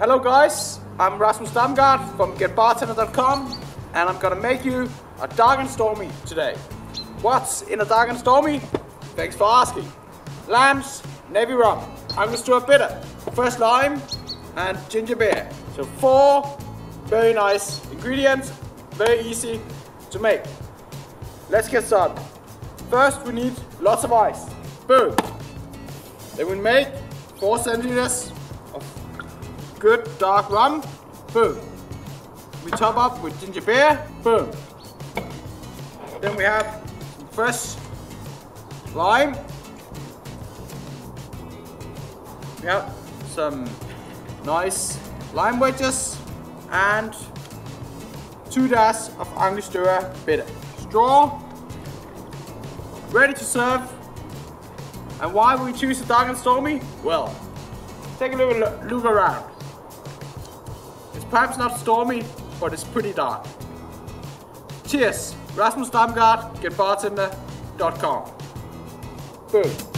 Hello guys, I'm Rasmus Damgaard from GetBartender.com and I'm gonna make you a dark and stormy today. What's in a dark and stormy? Thanks for asking. Lambs, navy rum, Angostura bitter, fresh lime and ginger beer. So four very nice ingredients, very easy to make. Let's get started. First we need lots of ice. Boom. Then we make four centiliters good dark rum, boom. We top up with ginger beer, boom. Then we have fresh lime. We have some nice lime wedges and two dashes of Angostura bitter. Straw, ready to serve. And why we choose the dark and stormy? Well, take a look, look around. It's perhaps not stormy, but it's pretty dark. Cheers, Rasmus Damgaard, getbartender.com. Boom.